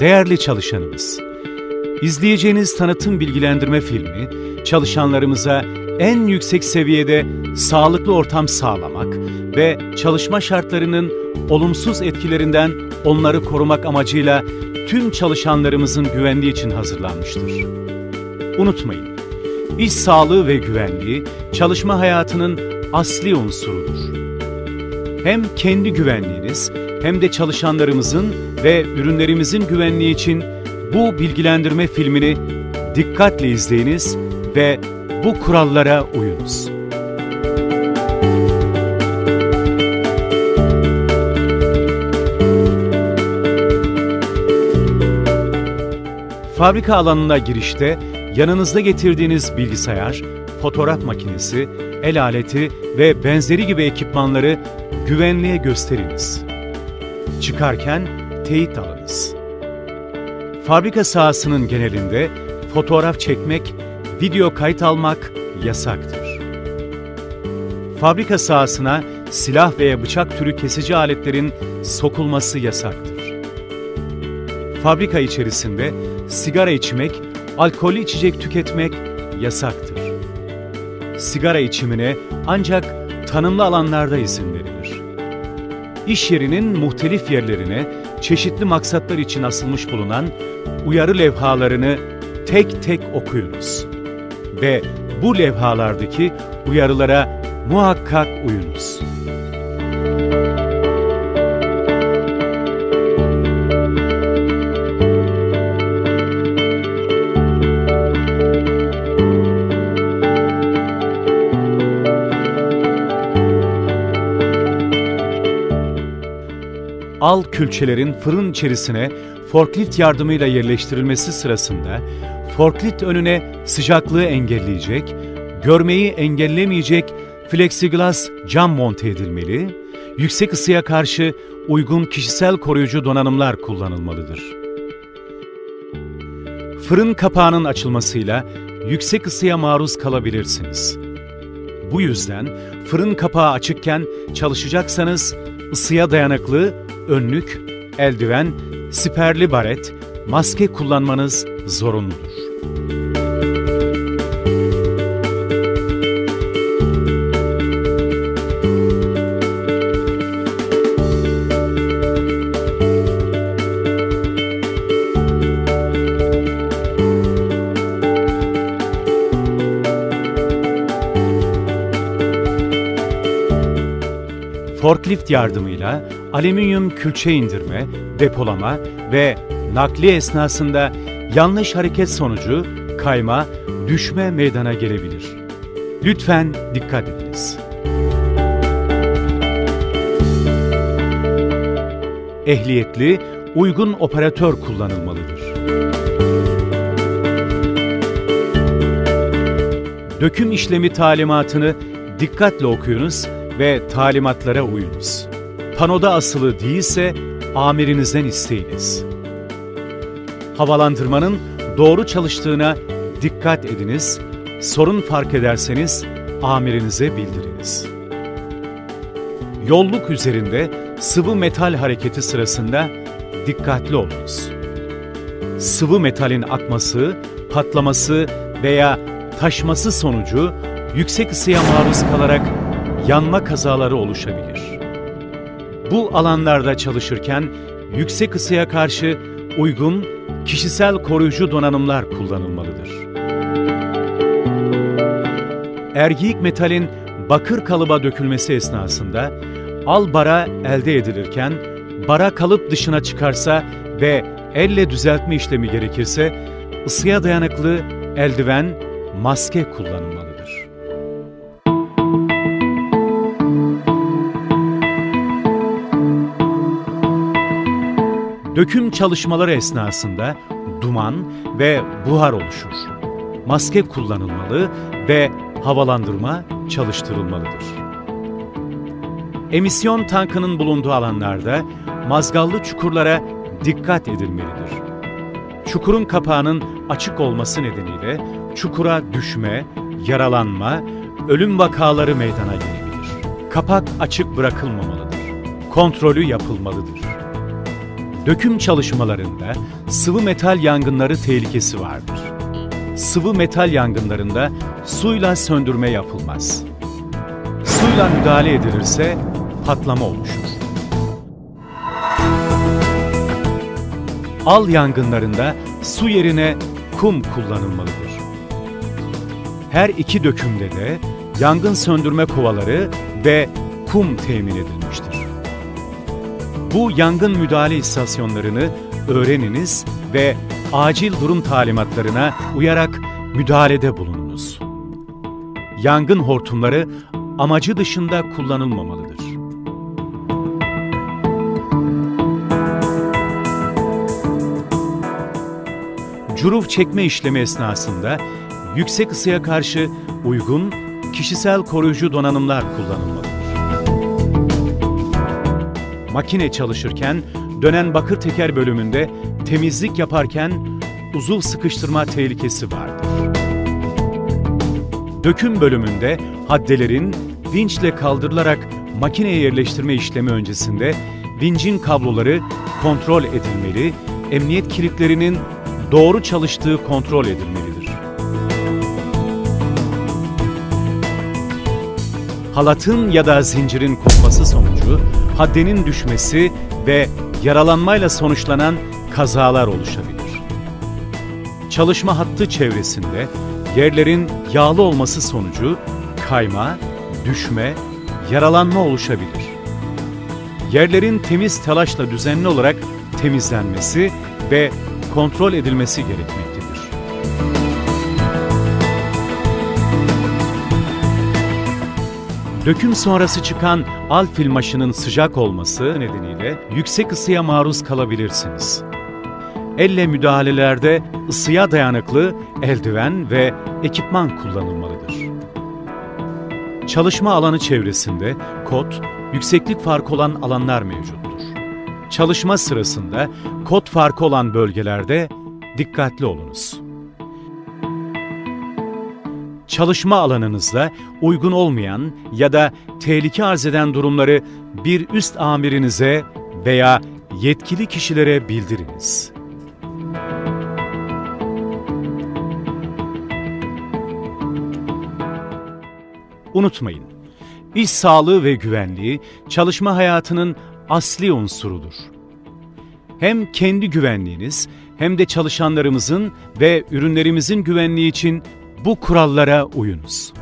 değerli çalışanımız. İzleyeceğiniz tanıtım bilgilendirme filmi, çalışanlarımıza en yüksek seviyede sağlıklı ortam sağlamak ve çalışma şartlarının olumsuz etkilerinden onları korumak amacıyla tüm çalışanlarımızın güvenliği için hazırlanmıştır. Unutmayın, iş sağlığı ve güvenliği çalışma hayatının asli unsurudur. Hem kendi güvenliğiniz hem de çalışanlarımızın ve ürünlerimizin güvenliği için bu bilgilendirme filmini dikkatle izleyiniz ve bu kurallara uyunuz. Fabrika alanına girişte yanınızda getirdiğiniz bilgisayar, fotoğraf makinesi, el aleti ve benzeri gibi ekipmanları güvenliğe gösteriniz. Çıkarken teyit alınız. Fabrika sahasının genelinde fotoğraf çekmek, video kayıt almak yasaktır. Fabrika sahasına silah veya bıçak türü kesici aletlerin sokulması yasaktır. Fabrika içerisinde sigara içmek, alkollü içecek tüketmek yasaktır. Sigara içimine ancak tanımlı alanlarda izin verilir. İş yerinin muhtelif yerlerine çeşitli maksatlar için asılmış bulunan uyarı levhalarını tek tek okuyunuz. Ve bu levhalardaki uyarılara muhakkak uyunuz. Al külçelerin fırın içerisine forklift yardımıyla yerleştirilmesi sırasında forklift önüne sıcaklığı engelleyecek, görmeyi engellemeyecek plexiglas cam monte edilmeli, yüksek ısıya karşı uygun kişisel koruyucu donanımlar kullanılmalıdır. Fırın kapağının açılmasıyla yüksek ısıya maruz kalabilirsiniz. Bu yüzden fırın kapağı açıkken çalışacaksanız ısıya dayanıklı önlük, eldiven, siperli baret, maske kullanmanız zorunludur. Forklift yardımıyla alüminyum külçe indirme, depolama ve nakli esnasında yanlış hareket sonucu kayma, düşme meydana gelebilir. Lütfen dikkat ediniz. Ehliyetli, uygun operatör kullanılmalıdır. Döküm işlemi talimatını dikkatle okuyunuz ve talimatlara uyunuz. Panoda asılı değilse amirinizden isteyiniz. Havalandırmanın doğru çalıştığına dikkat ediniz. Sorun fark ederseniz amirinize bildiriniz. Yolluk üzerinde sıvı metal hareketi sırasında dikkatli olunuz. Sıvı metalin akması, patlaması veya taşması sonucu yüksek ısıya maruz kalarak yanma kazaları oluşabilir. Bu alanlarda çalışırken yüksek ısıya karşı uygun kişisel koruyucu donanımlar kullanılmalıdır. Ergiyik metalin bakır kalıba dökülmesi esnasında al bara elde edilirken bara kalıp dışına çıkarsa ve elle düzeltme işlemi gerekirse ısıya dayanıklı eldiven, maske kullanılmalıdır. Döküm çalışmaları esnasında duman ve buhar oluşur. Maske kullanılmalı ve havalandırma çalıştırılmalıdır. Emisyon tankının bulunduğu alanlarda mazgallı çukurlara dikkat edilmelidir. Çukurun kapağının açık olması nedeniyle çukura düşme, yaralanma, ölüm vakaları meydana gelebilir. Kapak açık bırakılmamalıdır. Kontrolü yapılmalıdır Döküm çalışmalarında sıvı metal yangınları tehlikesi vardır. Sıvı metal yangınlarında suyla söndürme yapılmaz. Suyla müdahale edilirse patlama oluşur. Al yangınlarında su yerine kum kullanılmalıdır. Her iki dökümde de yangın söndürme kovaları ve kum temin edilmiştir. Bu yangın müdahale istasyonlarını öğreniniz ve acil durum talimatlarına uyarak müdahalede bulununuz. Yangın hortumları amacı dışında kullanılmamalıdır. Curuf çekme işlemi esnasında yüksek ısıya karşı uygun kişisel koruyucu donanımlar kullanılmalıdır. Makine çalışırken dönen bakır teker bölümünde temizlik yaparken uzuv sıkıştırma tehlikesi vardır. Döküm bölümünde haddelerin vinçle kaldırılarak makineye yerleştirme işlemi öncesinde vincin kabloları kontrol edilmeli, emniyet kilitlerinin doğru çalıştığı kontrol edilmelidir. Halatın ya da zincirin kopması sonucu haddenin düşmesi ve yaralanmayla sonuçlanan kazalar oluşabilir. Çalışma hattı çevresinde yerlerin yağlı olması sonucu kayma, düşme, yaralanma oluşabilir. Yerlerin temiz telaşla düzenli olarak temizlenmesi ve kontrol edilmesi gerekmektedir. Döküm sonrası çıkan al filmaşının sıcak olması nedeniyle yüksek ısıya maruz kalabilirsiniz. Elle müdahalelerde ısıya dayanıklı eldiven ve ekipman kullanılmalıdır. Çalışma alanı çevresinde kot, yükseklik farkı olan alanlar mevcuttur. Çalışma sırasında kod farkı olan bölgelerde dikkatli olunuz. Çalışma alanınızda uygun olmayan ya da tehlike arz eden durumları bir üst amirinize veya yetkili kişilere bildiriniz. Unutmayın, iş sağlığı ve güvenliği çalışma hayatının asli unsurudur. Hem kendi güvenliğiniz hem de çalışanlarımızın ve ürünlerimizin güvenliği için bu kurallara uyunuz.